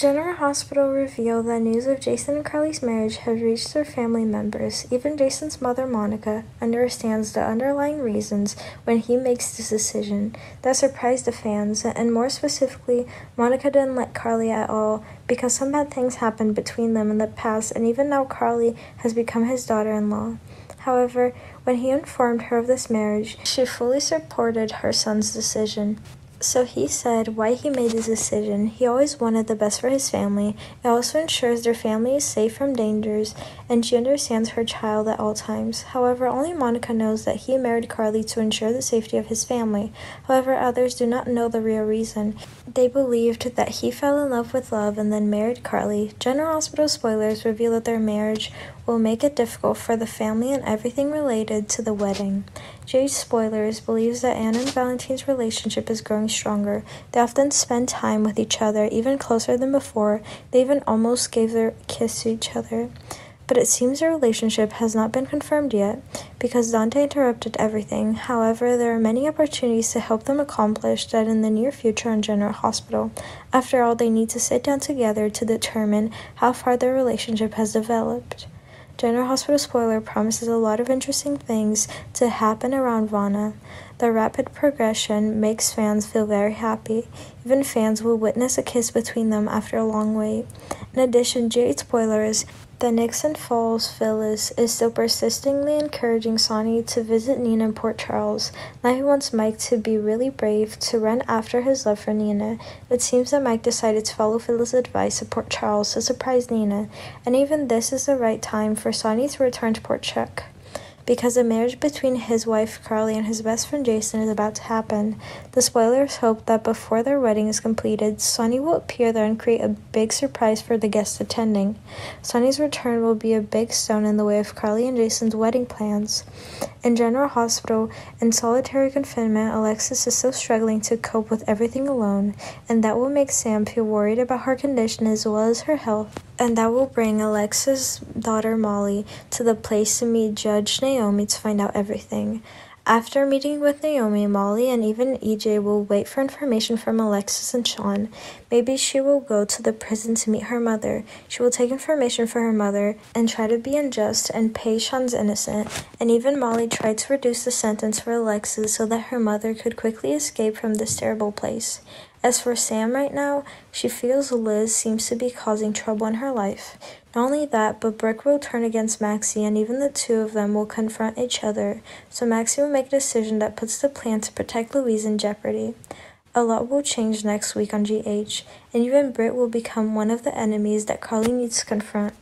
General Hospital revealed that news of Jason and Carly's marriage had reached their family members. Even Jason's mother, Monica, understands the underlying reasons when he makes this decision. That surprised the fans, and more specifically, Monica didn't like Carly at all because some bad things happened between them in the past, and even now Carly has become his daughter in law. However, when he informed her of this marriage, she fully supported her son's decision. So he said why he made this decision. He always wanted the best for his family. It also ensures their family is safe from dangers, and she understands her child at all times. However, only Monica knows that he married Carly to ensure the safety of his family. However, others do not know the real reason. They believed that he fell in love with love and then married Carly. General Hospital spoilers reveal that their marriage will make it difficult for the family and everything related to the wedding. GH Spoilers believes that Anna and Valentine's relationship is growing stronger. They often spend time with each other, even closer than before. They even almost gave their kiss to each other. But it seems their relationship has not been confirmed yet because Dante interrupted everything. However, there are many opportunities to help them accomplish that in the near future on General Hospital. After all, they need to sit down together to determine how far their relationship has developed. General Hospital spoiler promises a lot of interesting things to happen around Vana. The rapid progression makes fans feel very happy. Even fans will witness a kiss between them after a long wait. In addition, GH spoilers the Nixon Falls Phyllis is still persistently encouraging Sonny to visit Nina in Port Charles. Now he wants Mike to be really brave to run after his love for Nina. It seems that Mike decided to follow Phyllis' advice at Port Charles to surprise Nina, and even this is the right time for Sonny to return to Port Chuck because the marriage between his wife Carly and his best friend Jason is about to happen. The spoilers hope that before their wedding is completed, Sonny will appear there and create a big surprise for the guests attending. Sonny's return will be a big stone in the way of Carly and Jason's wedding plans. In General Hospital, in solitary confinement, Alexis is still struggling to cope with everything alone, and that will make Sam feel worried about her condition as well as her health and that will bring Alexa's daughter Molly to the place to meet Judge Naomi to find out everything. After meeting with Naomi, Molly and even EJ will wait for information from Alexis and Shawn. Maybe she will go to the prison to meet her mother. She will take information for her mother and try to be unjust and pay Shawn's innocent. And even Molly tried to reduce the sentence for Alexis so that her mother could quickly escape from this terrible place. As for Sam right now, she feels Liz seems to be causing trouble in her life. Not only that, but Brick will turn against Maxie and even the two of them will confront each other, so Maxie will make a decision that puts the plan to protect Louise in jeopardy. A lot will change next week on GH, and even Britt will become one of the enemies that Carly needs to confront.